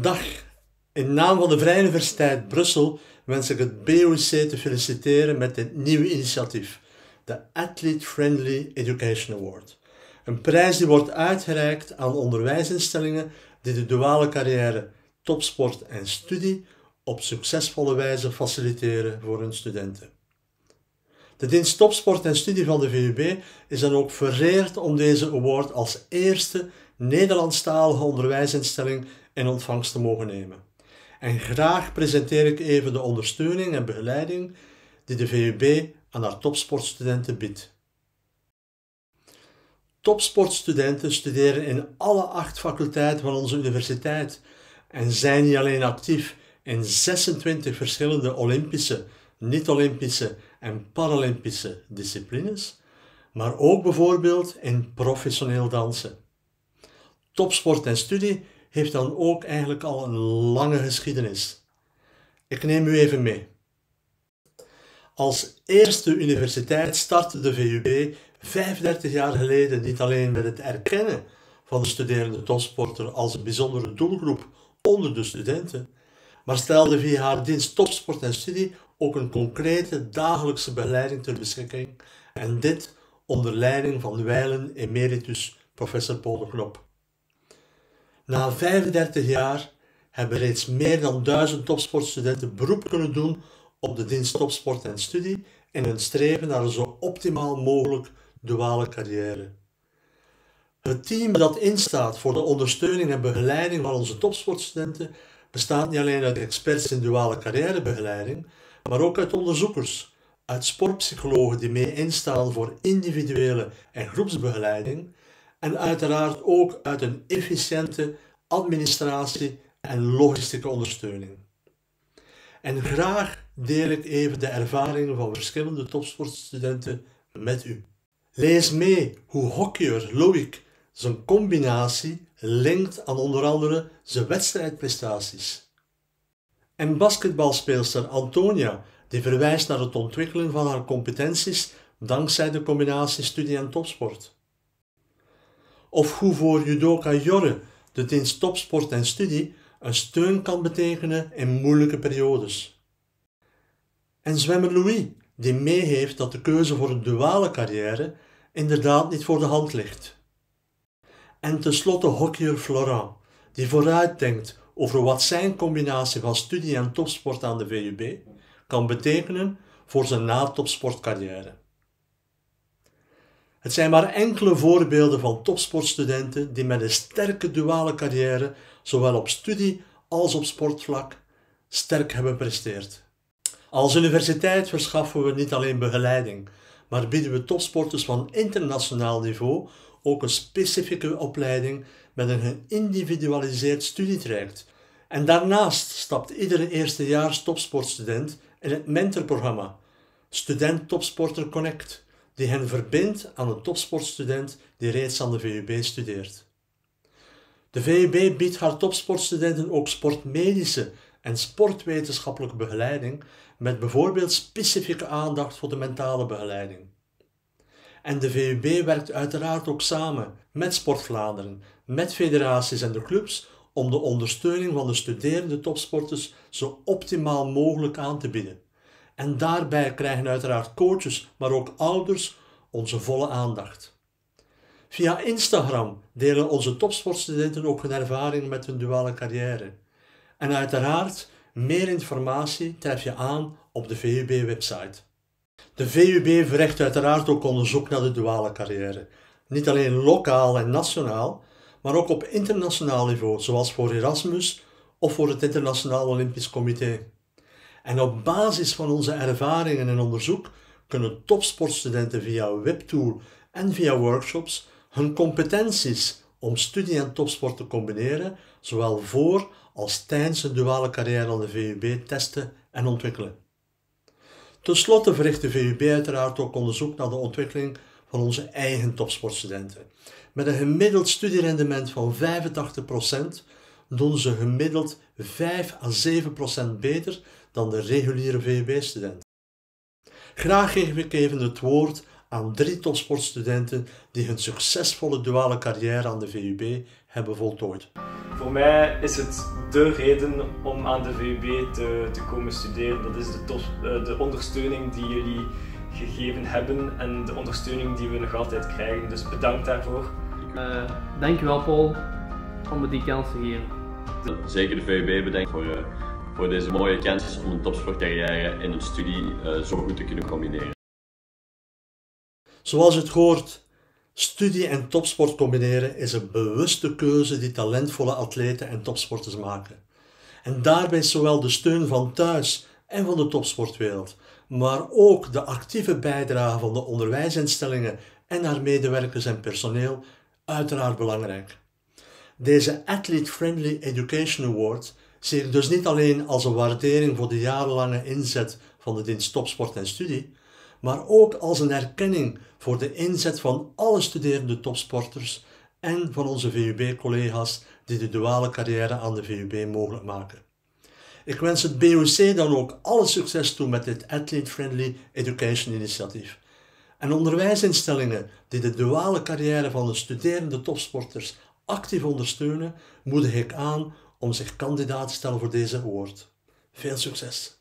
Dag, in naam van de Vrije Universiteit Brussel wens ik het BOC te feliciteren met dit nieuwe initiatief, de Athlete Friendly Education Award. Een prijs die wordt uitgereikt aan onderwijsinstellingen die de duale carrière topsport en studie op succesvolle wijze faciliteren voor hun studenten. De dienst Topsport en Studie van de VUB is dan ook vereerd om deze award als eerste Nederlandstalige onderwijsinstelling in ontvangst te mogen nemen. En graag presenteer ik even de ondersteuning en begeleiding die de VUB aan haar topsportstudenten biedt. Topsportstudenten studeren in alle acht faculteiten van onze universiteit en zijn niet alleen actief in 26 verschillende Olympische, niet-Olympische en Paralympische disciplines, maar ook bijvoorbeeld in professioneel dansen. Topsport en studie heeft dan ook eigenlijk al een lange geschiedenis. Ik neem u even mee. Als eerste universiteit startte de VUB 35 jaar geleden niet alleen met het erkennen van de studerende topsporter als een bijzondere doelgroep onder de studenten, maar stelde via haar dienst topsport en studie ook een concrete dagelijkse begeleiding ter beschikking en dit onder leiding van wijlen emeritus professor Paul. Na 35 jaar hebben reeds meer dan 1000 topsportstudenten beroep kunnen doen op de dienst topsport en studie in hun streven naar een zo optimaal mogelijk duale carrière. Het team dat instaat voor de ondersteuning en begeleiding van onze topsportstudenten bestaat niet alleen uit experts in duale carrièrebegeleiding, maar ook uit onderzoekers, uit sportpsychologen die mee instaan voor individuele en groepsbegeleiding en uiteraard ook uit een efficiënte administratie en logistieke ondersteuning. En graag deel ik even de ervaringen van verschillende topsportstudenten met u. Lees mee hoe hockeyer Loïc zijn combinatie linkt aan onder andere zijn wedstrijdprestaties. En basketbalspeelster Antonia, die verwijst naar het ontwikkelen van haar competenties dankzij de combinatie studie en topsport. Of hoe voor judoka Jorre de dienst topsport en studie een steun kan betekenen in moeilijke periodes. En zwemmer Louis, die meegeeft dat de keuze voor een duale carrière inderdaad niet voor de hand ligt. En tenslotte hockeyer Florent, die vooruitdenkt over wat zijn combinatie van studie en topsport aan de VUB kan betekenen voor zijn na-topsportcarrière. Het zijn maar enkele voorbeelden van topsportstudenten die met een sterke duale carrière, zowel op studie als op sportvlak, sterk hebben presteerd. Als universiteit verschaffen we niet alleen begeleiding, maar bieden we topsporters van internationaal niveau ook een specifieke opleiding met een geïndividualiseerd studietraject. En daarnaast stapt iedere eerstejaars topsportstudent in het mentorprogramma Student Topsporter Connect, die hen verbindt aan een topsportstudent die reeds aan de VUB studeert. De VUB biedt haar topsportstudenten ook sportmedische en sportwetenschappelijke begeleiding met bijvoorbeeld specifieke aandacht voor de mentale begeleiding. En de VUB werkt uiteraard ook samen met Sport Vlaanderen, met federaties en de clubs om de ondersteuning van de studerende topsporters zo optimaal mogelijk aan te bieden. En daarbij krijgen uiteraard coaches, maar ook ouders onze volle aandacht. Via Instagram delen onze topsportstudenten ook hun ervaring met hun duale carrière. En uiteraard, meer informatie tref je aan op de VUB-website. De VUB verricht uiteraard ook onderzoek naar de duale carrière. Niet alleen lokaal en nationaal, maar ook op internationaal niveau, zoals voor Erasmus of voor het Internationaal Olympisch Comité. En op basis van onze ervaringen en onderzoek kunnen topsportstudenten via webtool en via workshops hun competenties om studie en topsport te combineren, zowel voor als tijdens een duale carrière aan de VUB testen en ontwikkelen. Ten slotte verricht de VUB uiteraard ook onderzoek naar de ontwikkeling van onze eigen topsportstudenten. Met een gemiddeld studierendement van 85% doen ze gemiddeld 5 à 7% beter dan de reguliere VUB-student. Graag geef ik even het woord aan drie topsportstudenten die hun succesvolle duale carrière aan de VUB hebben voltooid. Voor mij is het de reden om aan de VUB te, te komen studeren. Dat is de, top, eh, de ondersteuning die jullie gegeven hebben en de ondersteuning die we nog altijd krijgen. Dus bedankt daarvoor. Uh, dankjewel Paul om me die kans te geven. Zeker de VUB bedankt voor, uh, voor deze mooie kans om een topsportcarrière en een studie uh, zo goed te kunnen combineren. Zoals het hoort, studie en topsport combineren is een bewuste keuze die talentvolle atleten en topsporters maken. En daarbij is zowel de steun van thuis en van de topsportwereld, maar ook de actieve bijdrage van de onderwijsinstellingen en haar medewerkers en personeel uiteraard belangrijk. Deze Athlete Friendly Education Award zie ik dus niet alleen als een waardering voor de jarenlange inzet van de dienst topsport en studie, maar ook als een erkenning voor de inzet van alle studerende topsporters en van onze VUB-collega's die de duale carrière aan de VUB mogelijk maken. Ik wens het BOC dan ook alle succes toe met dit Athlete Friendly Education initiatief. En onderwijsinstellingen die de duale carrière van de studerende topsporters actief ondersteunen, moedig ik aan om zich kandidaat te stellen voor deze award. Veel succes!